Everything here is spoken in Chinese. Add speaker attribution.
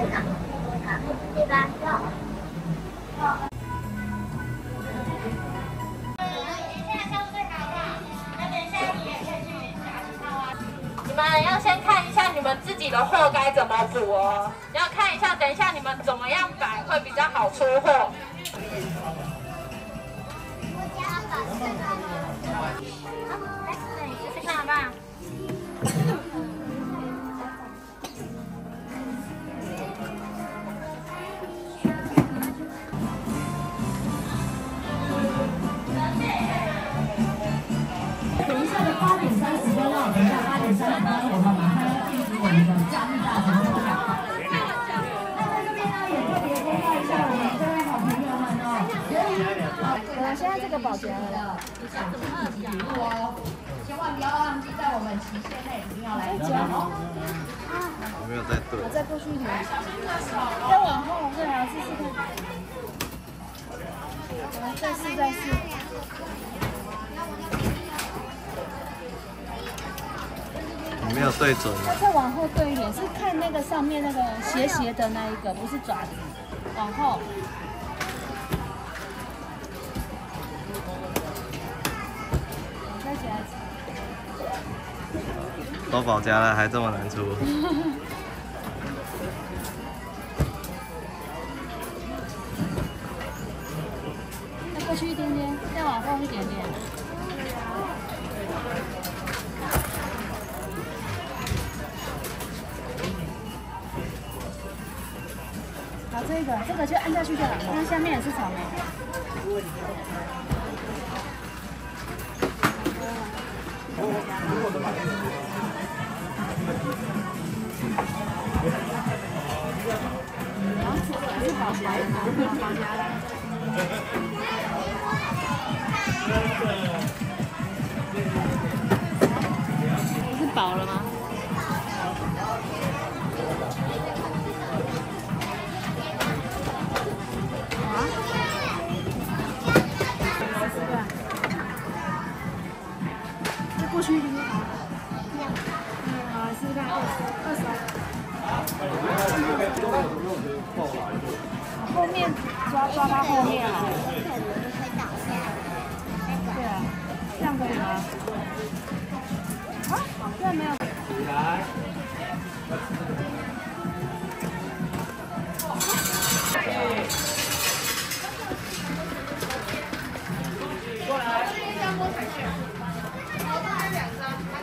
Speaker 1: 电脑，对吧？
Speaker 2: 你们要先看一下你们自己的货该怎么补哦，要看一下，等一下你们怎么样摆会比较好出货。
Speaker 3: 我
Speaker 4: 现在这个保洁了，
Speaker 3: 礼物哦，千万不要忘记在我们期限内一定要来交哦。
Speaker 5: 有没有在对？
Speaker 4: 我再过去一点，再往后，我再来试试看，来再试再试。
Speaker 5: 你没有对准，
Speaker 4: 再往后对一点，是看。那个上面那个斜斜的那一个，不是爪子，往后。
Speaker 5: 都保家了还这么难出，
Speaker 4: 再过去一点点，再往后一点点。好，这个这个就按下去就好了，那下面也是草莓。是保洁，保洁。是饱了吗？啊？再过去一点二十二好后面抓抓他后面啊对啊这样可以吗啊现在没有过来。这两